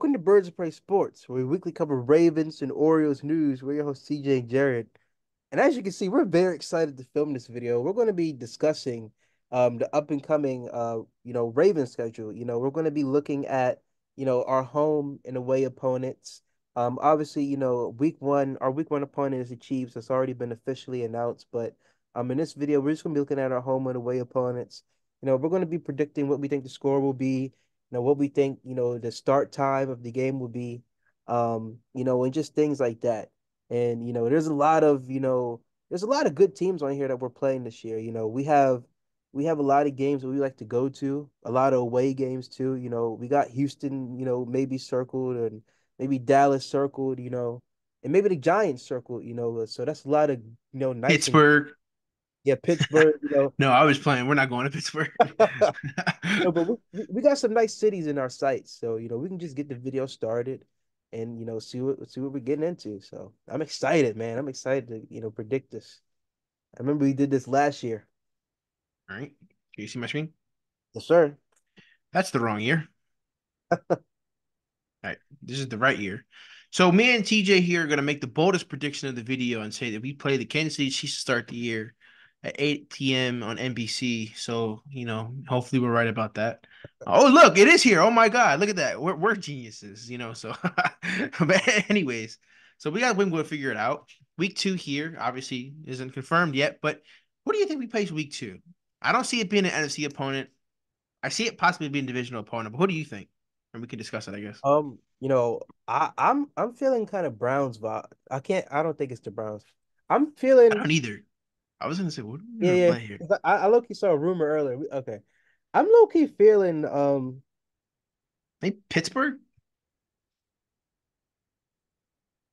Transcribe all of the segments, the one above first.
welcome to Birds of Prey Sports, where we weekly cover Ravens and Orioles news. We're your hosts, CJ and Jared. And as you can see, we're very excited to film this video. We're going to be discussing um, the up and coming, uh, you know, Ravens schedule. You know, we're going to be looking at, you know, our home and away opponents. Um, obviously, you know, week one, our week one opponent is the Chiefs. It's already been officially announced. But um, in this video, we're just going to be looking at our home and away opponents. You know, we're going to be predicting what we think the score will be know, what we think, you know, the start time of the game will be, um, you know, and just things like that. And, you know, there's a lot of, you know, there's a lot of good teams on here that we're playing this year. You know, we have we have a lot of games that we like to go to, a lot of away games too. You know, we got Houston, you know, maybe circled and maybe Dallas circled, you know, and maybe the Giants circled, you know. So that's a lot of, you know, nice Pittsburgh. Yeah, Pittsburgh. You know. no, I was playing. We're not going to Pittsburgh. no, but we, we got some nice cities in our sites, so you know we can just get the video started, and you know see what see what we're getting into. So I'm excited, man. I'm excited to you know predict this. I remember we did this last year. All right. Can you see my screen? Yes, sir. That's the wrong year. All right. This is the right year. So me and TJ here are going to make the boldest prediction of the video and say that we play the Kansas City Chiefs to start the year at 8 p.m. on NBC. So, you know, hopefully we're right about that. Oh, look, it is here. Oh my God. Look at that. We're, we're geniuses, you know. So, but anyways, so we got to to figure it out. Week two here, obviously, isn't confirmed yet. But what do you think we place week two? I don't see it being an NFC opponent. I see it possibly being a divisional opponent. But what do you think? And we can discuss it, I guess. Um, you know, I, I'm I'm feeling kind of Browns vibe. I can't. I don't think it's the Browns. I'm feeling. I don't either. I was gonna say, what? Yeah, yeah. Here? I, I low key saw a rumor earlier. Okay, I'm low key feeling um. Maybe Pittsburgh.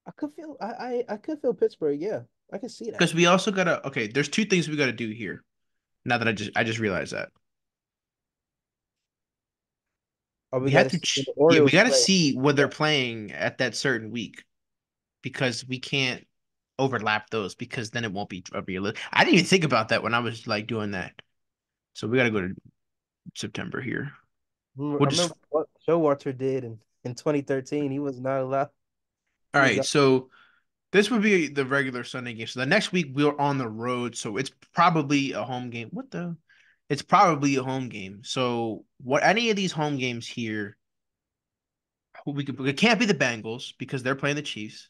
I could feel I, I I could feel Pittsburgh. Yeah, I can see that. Because we also gotta okay. There's two things we gotta do here. Now that I just I just realized that. Oh, we, we have to yeah, we got to see what they're playing at that certain week because we can't overlap those because then it won't be a real. I didn't even think about that when I was like doing that. So we got to go to September here. We'll I just... what Showalter did in, in 2013. He was not allowed. All right, so this would be the regular Sunday game. So the next week we're on the road, so it's probably a home game. What the? It's probably a home game. So what? Any of these home games here, we could. It can't be the Bengals because they're playing the Chiefs.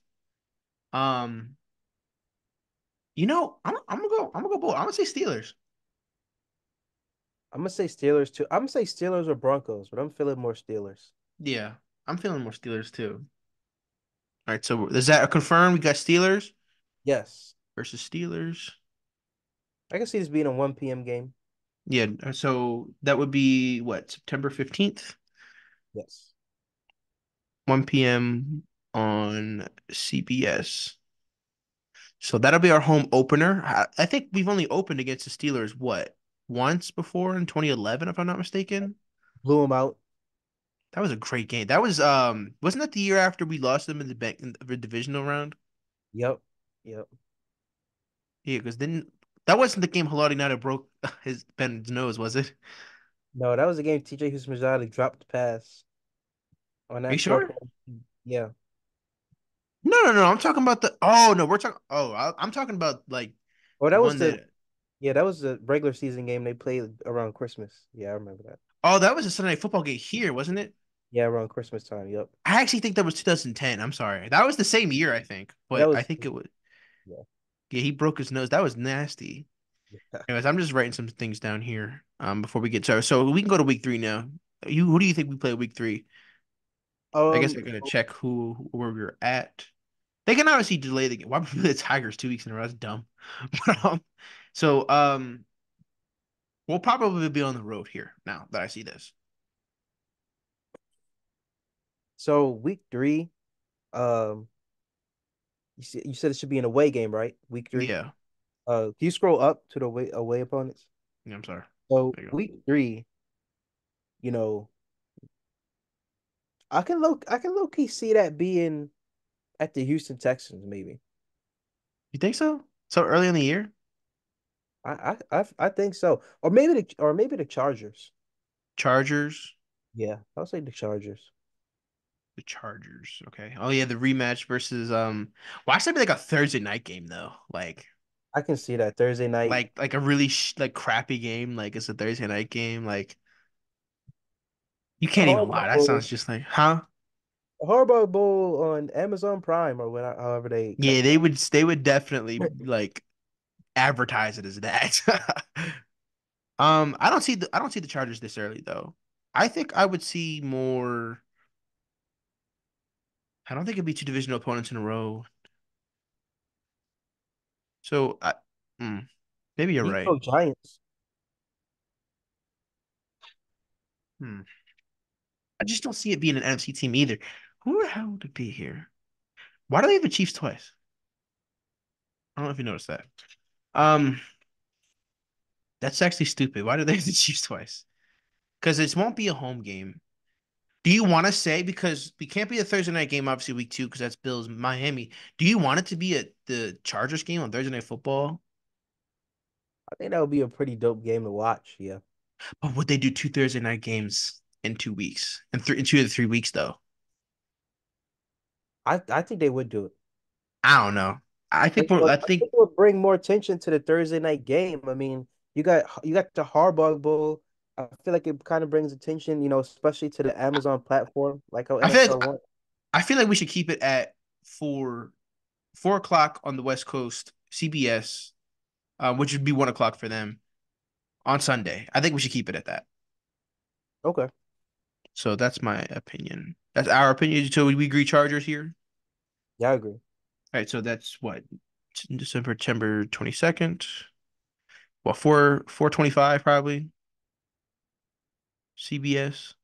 Um, you know, I'm, I'm gonna go. I'm gonna go bold. I'm gonna say Steelers. I'm gonna say Steelers too. I'm gonna say Steelers or Broncos, but I'm feeling more Steelers. Yeah, I'm feeling more Steelers too. All right, so is that a confirm? We got Steelers. Yes. Versus Steelers. I can see this being a 1 p.m. game. Yeah, uh, so that would be what September 15th. Yes. 1 p.m. on CBS. So that'll be our home opener. I, think we've only opened against the Steelers what once before in 2011, if I'm not mistaken. Blew them out. That was a great game. That was um wasn't that the year after we lost them in the bank in the divisional round? Yep. Yep. Yeah, because then that wasn't the game Haloti Ngata broke his Ben's nose, was it? No, that was the game TJ Houshmandzadeh dropped the pass. On that Are you sure? Yeah. No, no, no. I'm talking about the. Oh no, we're talking. Oh, I, am talking about like. Oh, that was the. That... Yeah, that was the regular season game they played around Christmas. Yeah, I remember that. Oh, that was a Sunday football game here, wasn't it? Yeah, around Christmas time. Yep. I actually think that was 2010. I'm sorry. That was the same year, I think. But was... I think it was. Yeah. Yeah, he broke his nose. That was nasty. Yeah. Anyways, I'm just writing some things down here um before we get started. So we can go to week three now. You who do you think we play week three? Um, I guess we're gonna check who where we're at. They can obviously delay the game. Why play the Tigers two weeks in a row? That's dumb. But, um, so um, we'll probably be on the road here now that I see this. So week three, um, you see, you said it should be an away game, right? Week three. Yeah. Uh, can you scroll up to the away away opponents? Yeah, I'm sorry. So week three, you know, I can look I can low key see that being at the Houston Texans, maybe. You think so? So early in the year? I I I think so, or maybe the or maybe the Chargers. Chargers. Yeah, I'll say the Chargers. The Chargers. Okay. Oh yeah, the rematch versus um. Why should it be like a Thursday night game though? Like, I can see that Thursday night. like, like a really sh- like crappy game. Like it's a Thursday night game. Like, you can't even lie. That sounds just like, huh? Harbaugh Bowl on Amazon Prime or whatever, however they Yeah, they would. They would definitely like advertise it as that. um, I don't see the. I don't see the Chargers this early though. I think I would see more. I don't think it'd be two divisional opponents in a row. So I, mm, maybe you're right. Giants. Hmm. I just don't see it being an NFC team either. Who the hell would it be here? Why do they have the Chiefs twice? I don't know if you noticed that. Um, that's actually stupid. Why do they have the Chiefs twice? Because it won't be a home game. Do you want to say because we can't be a Thursday night game, obviously week two, because that's Bills Miami. Do you want it to be a the Chargers game on Thursday night football? I think that would be a pretty dope game to watch. Yeah. But would they do two Thursday night games in two weeks? In three in two to three weeks though? I, I think they would do it. I don't know. I think think, it would, I think think it would bring more attention to the Thursday night game. I mean, you got you got the Harbaugh Bowl. I feel like it kind of brings attention, you know, especially to the Amazon platform, like I feel like. I feel like we should keep it at four four o'clock on the West Coast, CBS, um, which would be one o'clock for them on Sunday. I think we should keep it at that. Okay. So that's my opinion. That's our opinion. So we agree Chargers here. Yeah, I agree. All right. So that's what December, September twenty second. Well, four four twenty five probably. CBS.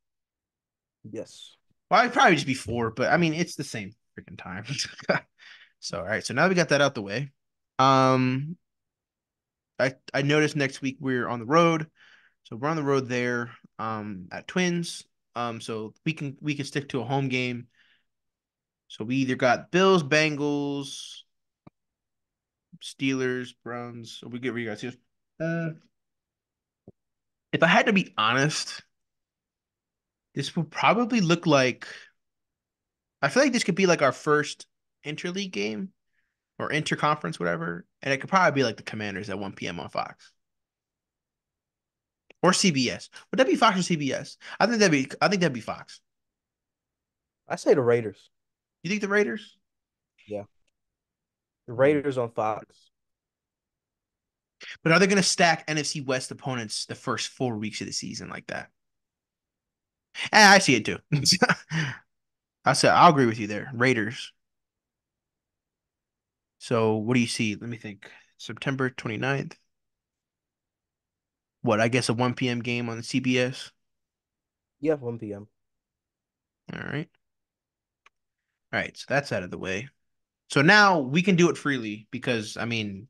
Yes. Well, I'd probably just be four, but I mean it's the same freaking time. so all right. So now we got that out the way. Um, I I noticed next week we're on the road, so we're on the road there. Um, at Twins. Um, so we can we can stick to a home game. So we either got Bills, Bengals, Steelers, Browns. So we get where you guys here. Uh, if I had to be honest, this would probably look like. I feel like this could be like our first interleague game or interconference, whatever, and it could probably be like the Commanders at 1 p.m. on Fox or CBS. Would that be Fox or CBS? I think that'd be. I think that'd be Fox. I say the Raiders. You think the Raiders? Yeah. The. Raiders on Fox. But are they going to stack NFC West opponents the first four weeks of the season like that? Eh, I see it too. I said I'll agree with you there. Raiders. So what do you see? Let me think. September 29th. What, I guess a 1 p.m. game on CBS. Yeah, 1 p.m. All right. All right, so that's out of the way. So now we can do it freely because I mean,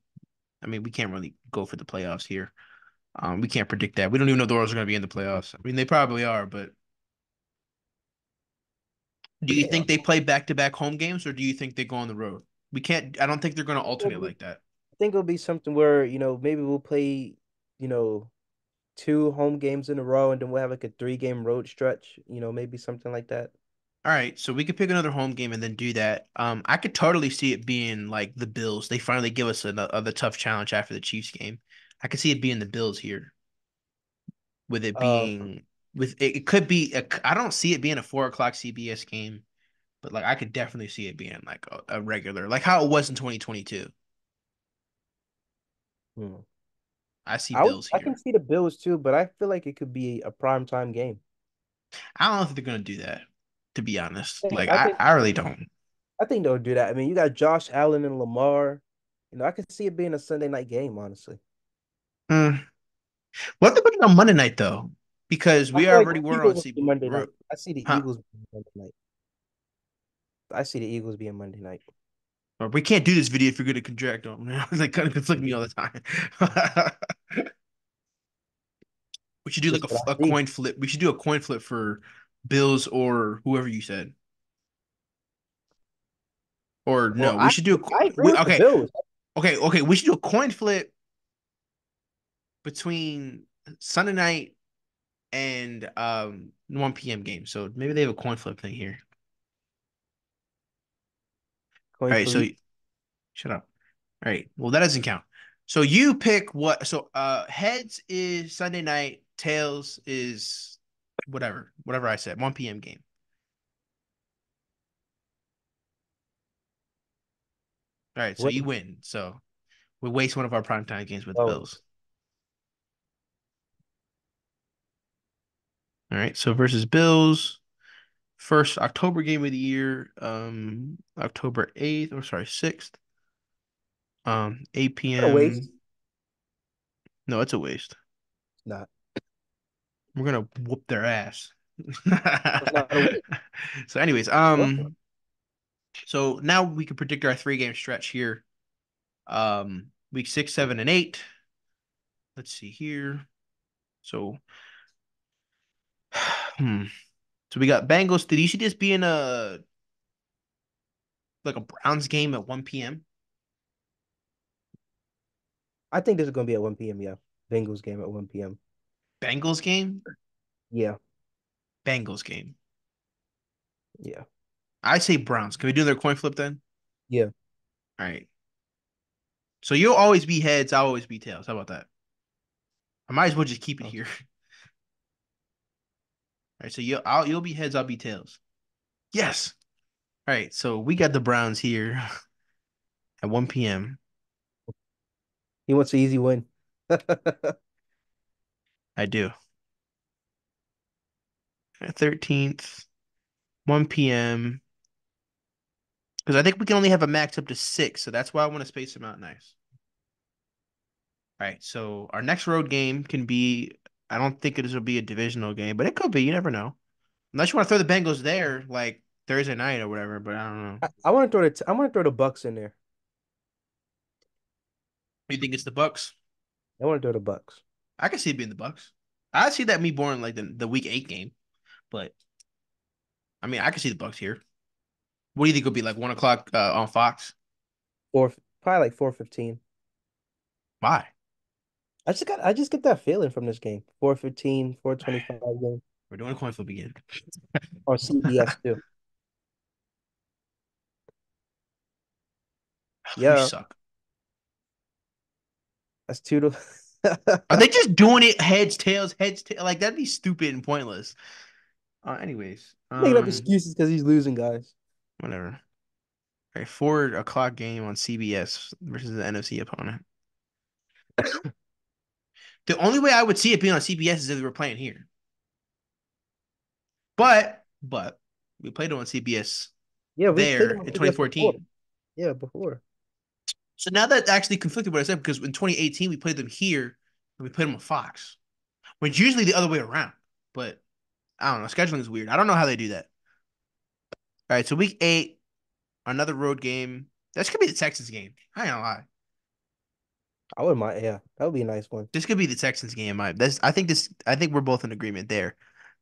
I mean, we can't really go for the playoffs here. Um, we can't predict that. We don't even know the Orioles are going to be in the playoffs. I mean, they probably are, but do you Yeah. think they play back-to-back home games or do you think they go on the road? We can't. I don't think they're going to alternate Well, like that. I think it'll be something where, you know, maybe we'll play, you know, two home games in a row and then we'll have like a three game road stretch, you know, maybe something like that. All right, so we could pick another home game and then do that. Um, I could totally see it being like the Bills. They finally give us another tough challenge after the Chiefs game. I could see it being the Bills here, with it Um, being with it, it could be. A, I don't see it being a four o'clock CBS game, but like I could definitely see it being like a, a regular, like how it was in 2022. hmm. I see I would, Bills I can see the Bills too, but I feel like it could be a prime time game. I don't if they're gonna do that. To be honest, I think, like I I, think I really don't. I think they'll do that. I mean, you got Josh Allen and Lamar. You know, I can see it being a Sunday night game, honestly. Hmm. What about it on Monday night though? Because we like already the were on Eagles will be CBS. Monday night. I see the Huh? Eagles being Monday night. I see the Eagles being Monday night. Or we can't do this video if you're going to contract on. It's like kind of conflict me all the time. we should do like a, what f- I a coin flip. We should do a coin flip for Bills or whoever you said. Or Well, no, we I should do a we, okay, okay, okay. We should do a coin flip between Sunday night and um 1 p.m. game. So maybe they have a coin flip thing here. All Coin right, so flip. shut up. All right, well that doesn't count. So you pick what? So uh, heads is Sunday night. Tails is whatever, whatever I said. 1 p.m. game. All right, so What? you win. So we waste one of our primetime games with the Oh, Bills. All right, so versus Bills, first October game of the year, um, October 8th, or sorry, 6th, um, 8 what a waste. p.m. No, it's a waste. It's not. We're gonna whoop their ass. It's not a waste. So, anyways, Go for it. um, so now we can predict our three game stretch here. Um, week six, seven, and eight. Let's see here. So, hmm. So we got Bengals. Did you see this being a like a Browns game at 1 p.m.? I think this is gonna be at 1 p.m. Yeah, Bengals game at 1 p.m. Bengals game? Yeah, Bengals game. yeah, I say Browns. Can we do their coin flip then? yeah. All right. So you'll always be heads, I'll always be tails. How about that? I might as well just keep it Oh. here. All right, so you'll I'll, you'll be heads, I'll be tails. Yes. All right, so we got the Browns here at 1 p.m. He wants an easy win. I do. 13th, 1 p.m. Because I think we can only have a max up to six, so that's why I want to space them out nice. All right, so our next road game can be. I don't think it will be a divisional game, but it could be. You never know. Unless you want to throw the Bengals there, like Thursday night or whatever. But I don't know. I, I want to throw the t- I want to throw the Bucks in there. You think it's the Bucks? I want to throw the Bucks. I can see it being the Bucks. I see that me born like the, the week eight game, but I mean I can see the Bucks here. What do you think will be like one o'clock uh, on Fox? Or probably like four fifteen. Why? I just got I just get that feeling from this game. 415, 425 game. We're doing a coin flip again. Or CBS too. Yeah. suck. That's two to Are they just doing it heads, tails, heads, tails? Like that'd be stupid and pointless. Uh, anyways, making up um, excuses because he's losing, guys. whatever. All right, four o'clock game on CBS versus the NFC opponent. The only way I would see it being on CBS is if they were playing here. But but we played it on CBS Yeah, we there played him on in CBS before. 2014. Yeah, before. So now that actually conflicted what I said because in 2018 we played them here and we played them on Fox, which usually the other way around. But I don't know. Scheduling is weird. I don't know how they do that. All right, so week eight, another road game. That's gonna be the Texans game. I ain't gonna lie. I wouldn't mind. Yeah, that would be a nice one. This could be the Texans game. I that's I think this I think we're both in agreement there.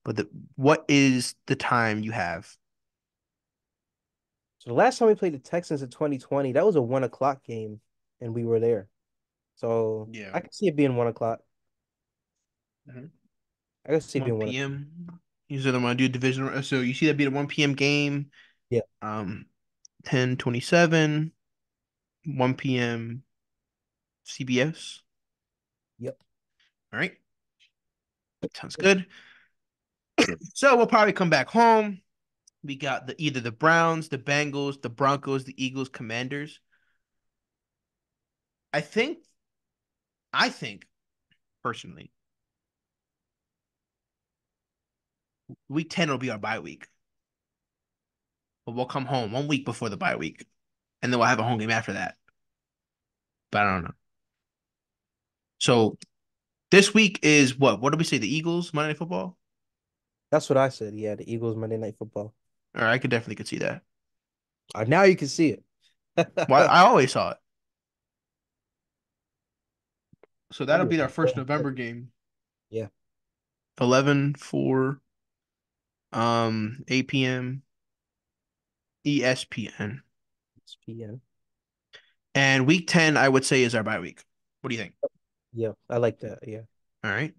But the what is the time you have? So the last time we played the Texans in 2020, that was a one o'clock game, and we were there. So Yeah. I can see it being one o'clock. Mhm. I can see it 1 being one. p.m. You said I'm gonna do a division. So you see that being a 1 p.m. game. Yeah. Um, 10 27, 1 p.m. CBS. Yep. All right. Sounds good. so we'll probably come back home. We got the either the Browns, the Bengals, the Broncos, the Eagles, Commanders. I think, I think, personally, week 10 will be our bye week. But we'll come home one week before the bye week. And then we'll have a home game after that. But I don't know. So this week is what? What did we say? The Eagles, Monday Night Football? That's what I said. Yeah, the Eagles Monday Night Football. Or I could definitely could see that. Uh, now you can see it. Well, I always saw it. So that'll be be our first November game. Yeah. 11 4 um 8 p.m. ESPN. ESPN. And week 10 I would say is our bye week. What do you think? Yeah, I like that. Yeah. All right.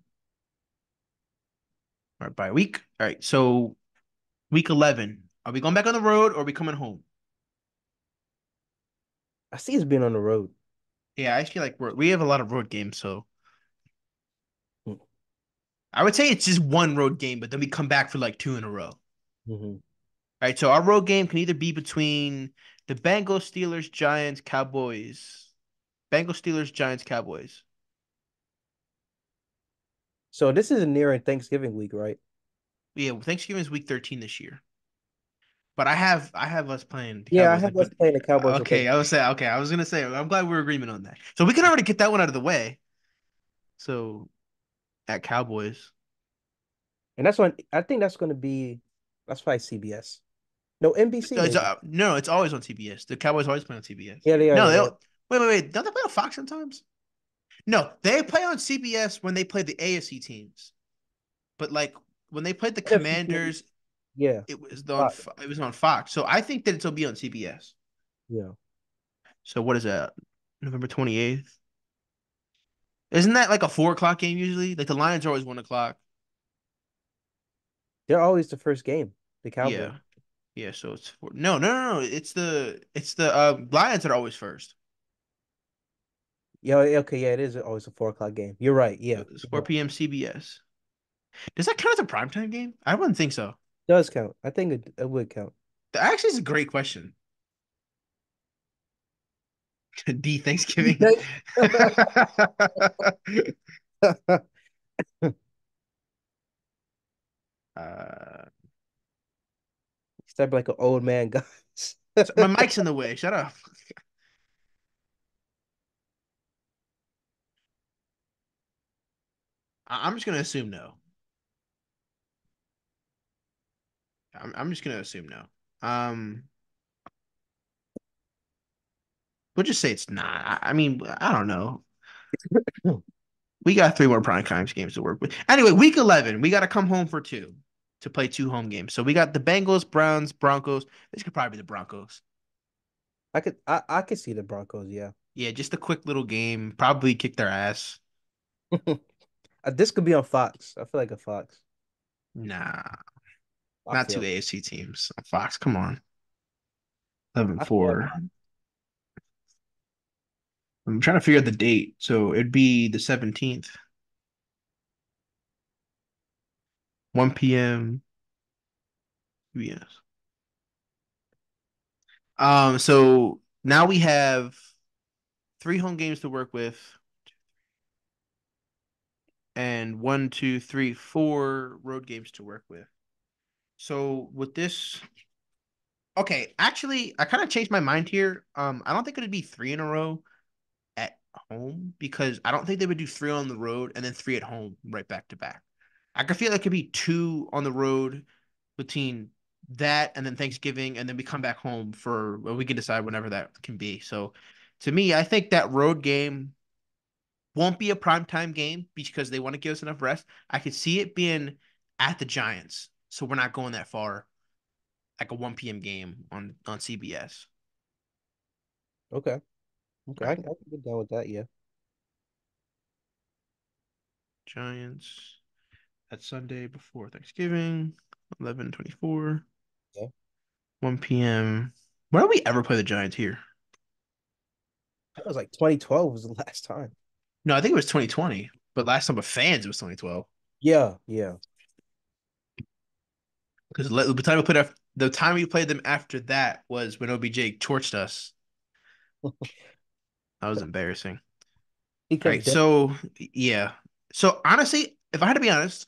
All right, bye week. All right. So week 11, are we going back on the road or are we coming home? I see it's been on the road. Yeah, I feel like we're, we have a lot of road games, so Mm, I would say it's just one road game, but then we come back for like two in a row. Mm-hmm. Right. So our road game can either be between the Bengals, Steelers, Giants, Cowboys. Bengals, Steelers, Giants, Cowboys. So this is nearing Thanksgiving week, right? Yeah, Thanksgiving is week 13 this year. But I have I have us playing the Yeah, I have us playing the Cowboys. okay, I was saying okay, I was gonna say I'm glad we're agreement on that. So we can already get that one out of the way. So at Cowboys. And that's when I think that's going to be. That's probably CBS. No, NBC. No, it's, uh, no, it's always on CBS. The Cowboys always play on CBS. Yeah, they are. No, they they don't. Wait, wait, wait. Don't they play on Fox sometimes? No, they play on CBS when they play the AFC teams. But like when they played the teams. Commanders, Yeah, it was on Fox. it was on Fox. So I think that it'll be on CBS. yeah. So what is that? November twenty eighth. Isn't that like a four o'clock game usually? Like the Lions are always one o'clock. They're always the first game. The Cowboys. Yeah, yeah. So it's four. No, no, no, no. It's the it's the uh, Lions are always first. Yeah. Okay. Yeah. It is always a four o'clock game. You're right. Yeah. It's four p.m. CBS. Does that count as a primetime game? I wouldn't think so. does count. I think it, it would count. That actually is a great question. D Thanksgiving. uh, Step like an old man, guys. my mic's in the way. Shut up. I'm just gonna assume no. I'm I'm just gonna assume no. Um, we'll just say it's not. I, I mean, I don't know. We got three more prime times games to work with. Anyway, week 11, we got to come home for two to play two home games. So we got the Bengals, Browns, Broncos. This could probably be the Broncos. I could. I, I could see the Broncos. Yeah. Yeah, just a quick little game. Probably kick their ass. Uh, this could be on Fox. I feel like a Fox. Nah, I not two AFC teams. Fox, come on. 11 4. I'm trying to figure out the date. So it'd be the 17th. 1 p.m. Yes. Um, so now we have three home games to work with. And one, two, three, four road games to work with. So with this, okay, actually, I kind of changed my mind here. Um, I don't think it'd be three in a row at home because I don't think they would do three on the road and then three at home right back to back. I could feel like it could be two on the road between that and then Thanksgiving, and then we come back home for well, we can decide whenever that can be. So to me, I think that road game won't be a primetime game because they want to give us enough rest. I could see it being at the Giants, so we're not going that far, like a 1 p.m. game on on CBS. Okay. Okay. I, I can get down with that. Yeah. Giants. at Sunday before Thanksgiving, 11:24. Yeah. 1 p.m. Why don't we ever play the Giants here? That was like 2012 was the last time. No, I think it was 2020, but last time with fans it was 2012. Yeah. Yeah. Because the time we played the time we played them after that was when OBJ torched us. That was embarrassing. Right, so yeah. So honestly, if I had to be honest,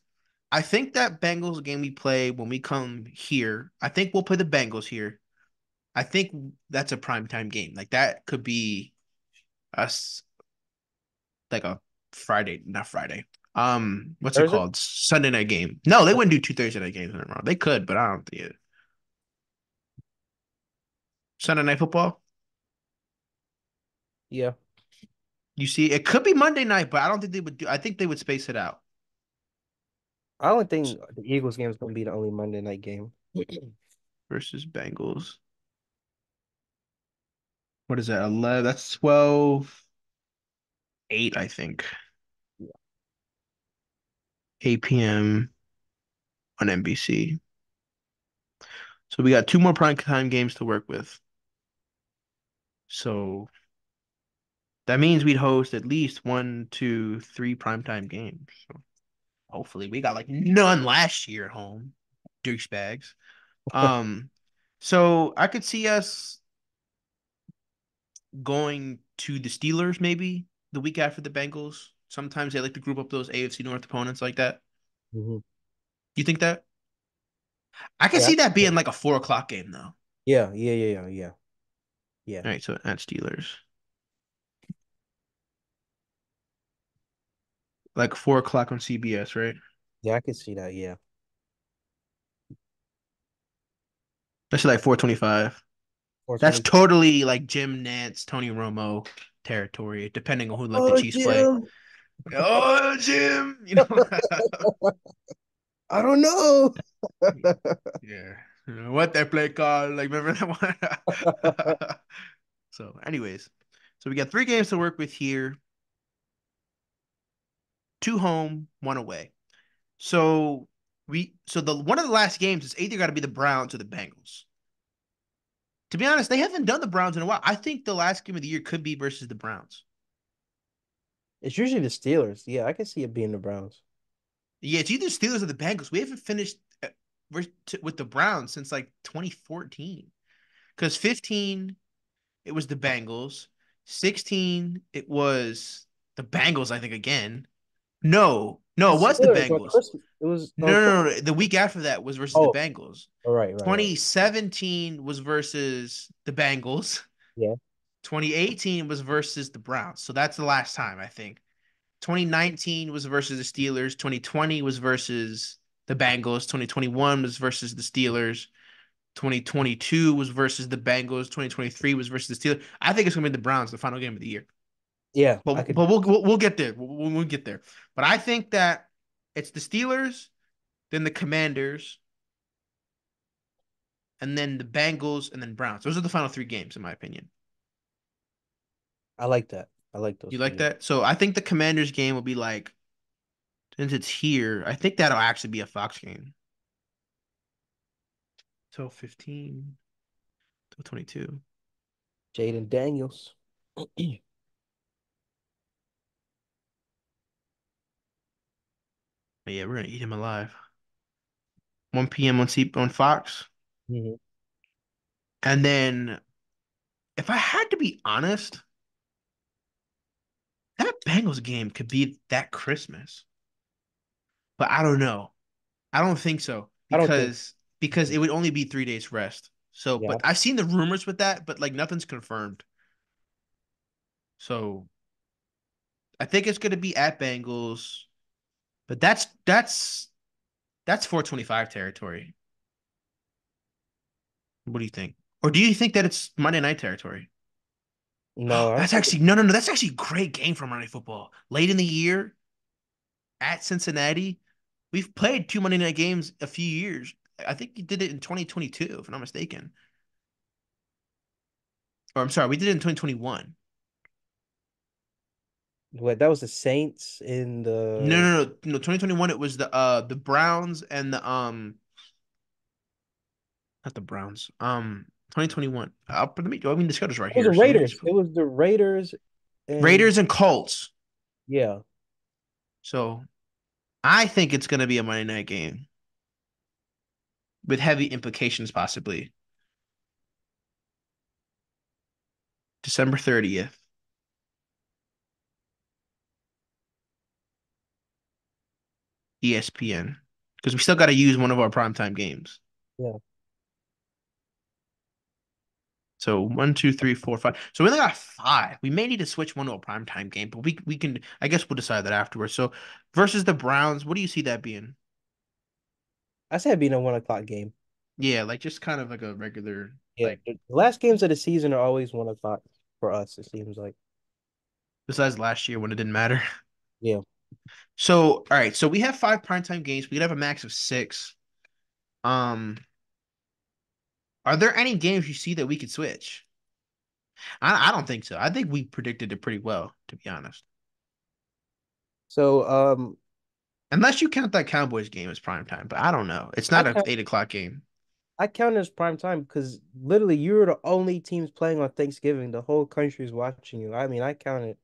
I think that Bengals game we play when we come here, I think we'll play the Bengals here. I think that's a primetime game. Like that could be us like a Friday, not Friday. Um, what's it called? Sunday night game. No, they wouldn't do two Thursday night games in a row. They could, but I don't think it. Sunday night football. yeah. You see, it could be Monday night, but I don't think they would do. I think they would space it out. I don't think the Eagles game is going to be the only Monday night game. versus Bengals. What is that? 11. That's 12. 8, I think. Yeah. 8 p.m. on NBC. So we got two more prime time games to work with. So That means we'd host at least one, two, three primetime games. So hopefully we got like none last year at home. Douchebags. Um, so I could see us going to the Steelers maybe the week after the Bengals. Sometimes they like to group up those AFC North opponents like that. hmm You think that? I can Yeah, see that being like a four o'clock game though. yeah, yeah, yeah, yeah, yeah. Yeah, All right, so at Steelers. Like four o'clock on CBS, right? yeah, I can see that. Yeah, That's like 425. That's totally like Jim Nantz, Tony Romo territory, depending on who the Oh, Chiefs play. Oh, Jim, you know. I don't know. yeah. You know, what that play called? Like, remember that one? so, anyways, so we got three games to work with here. Two home, one away. So we so the one of the last games is either got to be the Browns or the Bengals. To be honest, they haven't done the Browns in a while. I think the last game of the year could be versus the Browns. It's usually the Steelers. Yeah, I can see it being the Browns. Yeah, it's either Steelers or the Bengals. We haven't finished uh, with the Browns since like 2014. Because 15, it was the Bengals. 16, it was the Bengals, I think, again. No, no, it was the Bengals. It was no, no, no, The week after that was versus Oh. the Bengals. all right, right, right. 2017 was versus the Bengals. Yeah. 2018 was versus the Browns. So that's the last time, I think. 2019 was versus the Steelers. 2020 was versus the Bengals. 2021 was versus the Steelers. 2022 was versus the Bengals. 2023 was versus the Steelers. I think it's going to be the Browns, the final game of the year. Yeah, But, but we'll, we'll we'll get there. We'll, we'll get there. But I think that it's the Steelers, then the Commanders, and then the Bengals, and then Browns. Those are the final three games, in my opinion. I like that. I like those. You like games. that? So I think the Commanders game will be like, since it's here, I think that'll actually be a Fox game. Till 15, till 22. Jayden Daniels. But yeah, we're gonna eat him alive. 1 p.m. on C- on Fox. Mhm. And then, if I had to be honest, that Bengals game could be that Christmas. But I don't know. I don't think so don't think- because because it would only be three days rest. So, Yeah. but I've seen the rumors with that, but like nothing's confirmed. So, I think it's gonna be at Bengals, but that's that's that's 425 territory. What do you think? Or do you think that it's Monday night territory? No, that's actually no, no, no. That's actually a great game for Monday Night Football. Late in the year, at Cincinnati, we've played two Monday night games a few years. I think you did it in 2022, if I'm not mistaken. Or I'm sorry, we did it in 2021. What that was the Saints in the no, no, no, no. 2021, it was the uh the Browns and the um, not the Browns. Um, 2021. Uh, let me. I mean, the schedule's right It was here. the so Raiders. just- It was the Raiders. And, Raiders and Colts. Yeah, So I think it's going to be a Monday night game with heavy implications, possibly. December 30th. ESPN. Because we still got to use one of our primetime games. Yeah. So one, two, three, four, five. So we only got five. We may need to switch one to a primetime game, but we we can. I guess we'll decide that afterwards. So versus the Browns, what do you see that being? I said being a one o'clock game. Yeah, like just kind of like a regular. Yeah, Like the last games of the season are always one o'clock for us. It seems like. besides last year when it didn't matter. Yeah. So all right, so we have five primetime games. We could have a max of six. Um, are there any games you see that we could switch? I I don't think so. I think we predicted it pretty well, to be honest. So, um, Unless you count that Cowboys game as primetime, but I don't know. It's not an eight o'clock game. I count it as prime time because literally you're the only teams playing on Thanksgiving. The whole country's watching you. I mean, I count it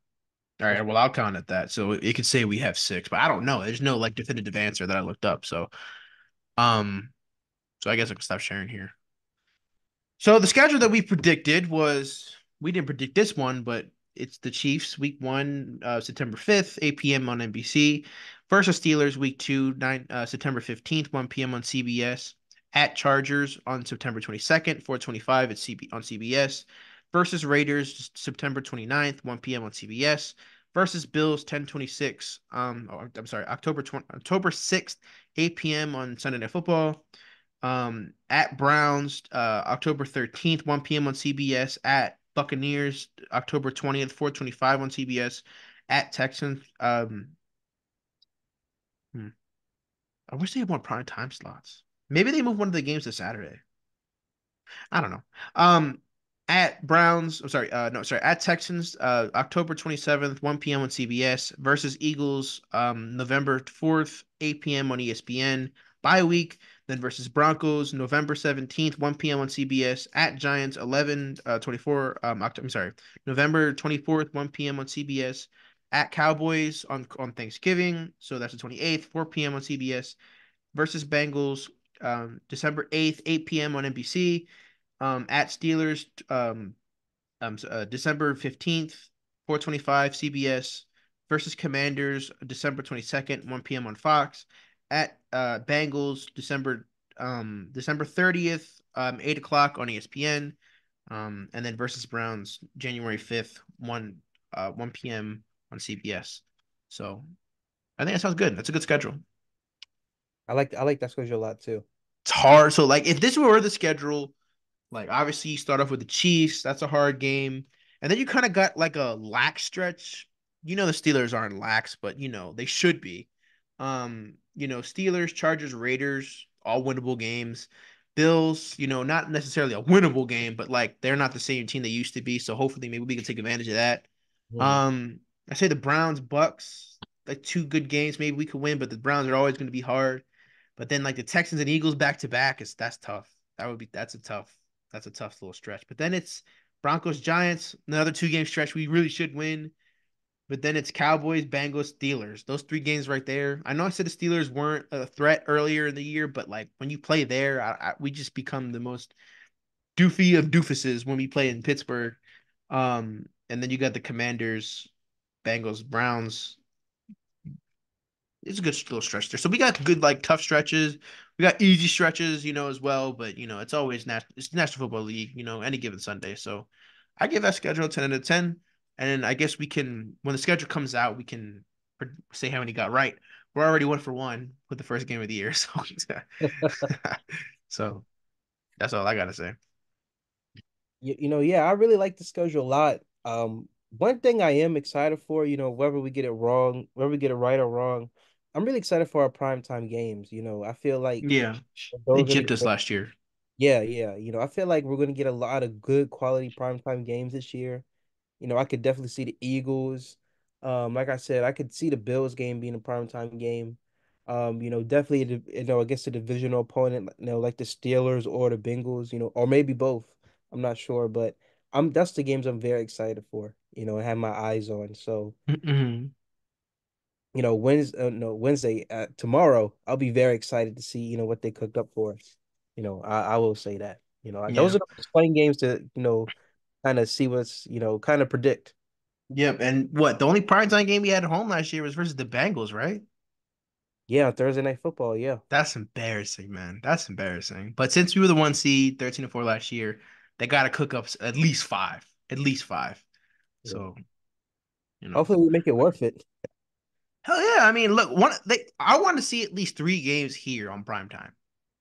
All right, well, I'll count it that. So it could say we have six, but I don't know. There's no like definitive answer that I looked up. So, um, so I guess I can stop sharing here. So the schedule that we predicted was we didn't predict this one, but it's the Chiefs week one, uh, September 5th, 8 p.m. on NBC, versus Steelers week two, nine, uh, September 15th, 1 p.m. on CBS, at Chargers on September 22nd, 425 at CB on CBS, versus Raiders September 29th, 1 p.m. on CBS, versus Bills 1026. Um, oh, I'm sorry, October 20, October 6th, 8 p.m. on Sunday Night Football um, at Browns, uh, October 13th, 1 p.m. on CBS. At Buccaneers, October 20th, 425 on CBS. At Texans, um, hmm. I wish they had more prime time slots. Maybe they move one of the games to Saturday. I don't know. Um, at Browns, I'm sorry, uh, no, sorry, at Texans, uh, October 27th, 1 p.m. on CBS versus Eagles, um, November 4th, 8 p.m. on ESPN. Bye week, then versus Broncos, November 17th, 1 p.m. on CBS. At Giants, 11, uh, 24, um, October, I'm sorry, November 24th, 1 p.m. on CBS. At Cowboys on, on Thanksgiving, so that's the 28th, 4 p.m. on CBS. Versus Bengals, um, December 8th, 8 p.m. on NBC um, at Steelers um, um, uh, December 15th, 425 CBS versus Commanders December 22nd, 1 p.m. on Fox. At uh, Bengals December um, December 30th, um, 8 o'clock on ESPN. Um, and then versus Browns January 5th, 1 uh, 1 p.m. on CBS. So I think that sounds good. That's a good schedule. I like I like that schedule a lot too. It's hard. So like if this were the schedule like obviously you start off with the Chiefs, that's a hard game. And then you kind of got like a lax stretch. You know the Steelers aren't lax, but you know, they should be. Um, you know, Steelers, Chargers, Raiders, all winnable games. Bills, you know, not necessarily a winnable game, but like they're not the same team they used to be. So hopefully maybe we can take advantage of that. Um, I say the Browns, Bucks, like two good games, maybe we could win, but the Browns are always going to be hard. But then like the Texans and Eagles back to back is that's tough. That would be that's a tough that's a tough little stretch. But then it's Broncos Giants, another two game stretch we really should win. But then it's Cowboys, Bengals, Steelers. Those three games right there. I know I said the Steelers weren't a threat earlier in the year, but like when you play there, I, I, we just become the most doofy of doofuses when we play in Pittsburgh. Um, and then you got the Commanders, Bengals, Browns, it's a good little stretch there. So we got good like tough stretches. We got easy stretches, you know, as well. But you know, it's always nat- it's National Football League, you know, any given Sunday. So I give that schedule ten out of ten. And I guess we can when the schedule comes out, we can say how many got right. We're already one for one with the first game of the year. So so that's all I gotta say. You, you know, yeah, I really like the schedule a lot. Um, one thing I am excited for, you know, whether we get it wrong, whether we get it right or wrong, I'm really excited for our primetime games. You know, I feel like Yeah. They gypped us last year. Yeah, yeah. You know, I feel like we're gonna get a lot of good quality primetime games this year. You know, I could definitely see the Eagles. Um, like I said, I could see the Bills game being a primetime game. Um, you know, definitely, you know, against a divisional opponent, you know, like the Steelers or the Bengals, you know, or maybe both. I'm not sure, but I'm that's the games I'm very excited for, you know, and have my eyes on. So, Mm-hmm. You know, Wednesday, uh, no, Wednesday, uh, tomorrow, I'll be very excited to see, you know, what they cooked up for us. You know, I, I will say that. You know, those are the fun games to, you know, kind of see what's, you know, kind of predict. Yep. And what the only primetime game we had at home last year was versus the Bengals, right? Yeah, Thursday night football. Yeah. That's embarrassing, man. That's embarrassing. But since we were the one seed, 13 to 4 last year, they got to cook up at least five. At least five. Yeah. So, you know. Hopefully we make it worth it. Hell yeah. I mean, look, one they I want to see at least three games here on prime time.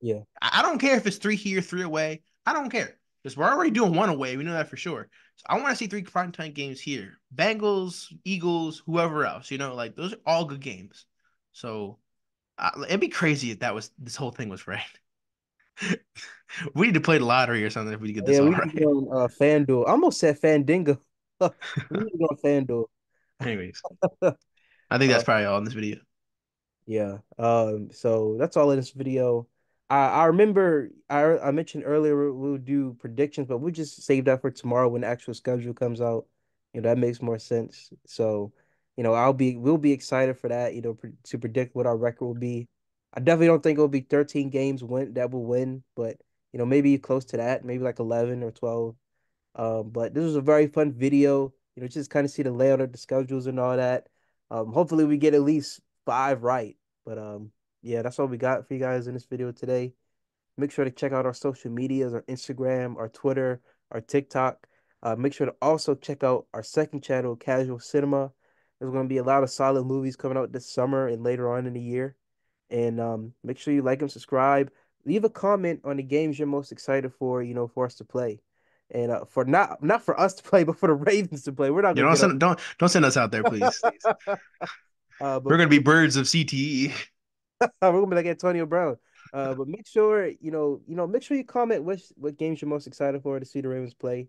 Yeah. I, I don't care if it's three here, three away. I don't care. Because we're already doing one away. We know that for sure. So I want to see three prime time games here. Bengals, Eagles, whoever else. You know, like those are all good games. So uh, it'd be crazy if that was this whole thing was right. we need to play the lottery or something if we get this Yeah, all we right. on uh FanDuel. I almost said Fandango. We need to go on FanDuel. Anyways, I think Uh, that's probably all in this video. yeah. Um, so that's all in this video. I, I remember I I mentioned earlier we'll do predictions, but we'll just save that for tomorrow when the actual schedule comes out. You know, that makes more sense. So, you know, I'll be we'll be excited for that, you know, pre to predict what our record will be. I definitely don't think it'll be 13 games win that will win, but you know, maybe close to that, maybe like 11 or 12. Um, but this was a very fun video, you know, just kind of see the layout of the schedules and all that. Um, hopefully we get at least five right. But um, yeah, that's all we got for you guys in this video today. Make sure to check out our social medias, our Instagram, our Twitter, our TikTok. Uh, make sure to also check out our second channel, Casual Cinema. There's going to be a lot of solid movies coming out this summer and later on in the year. And um, make sure you like and subscribe. Leave a comment on the games you're most excited for, you know, for us to play. And uh, for not not for us to play, but for the Ravens to play. We're not gonna don't send don't don't send us out there, please. uh, We're gonna be birds of CTE. we're gonna be like Antonio Brown. Uh, but make sure you know, you know, make sure you comment which what games you're most excited for to see the Ravens play.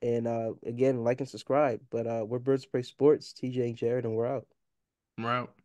And uh, again, like and subscribe. But uh, we're Birds of Prey Sports, TJ and Jared, and we're out. We're out.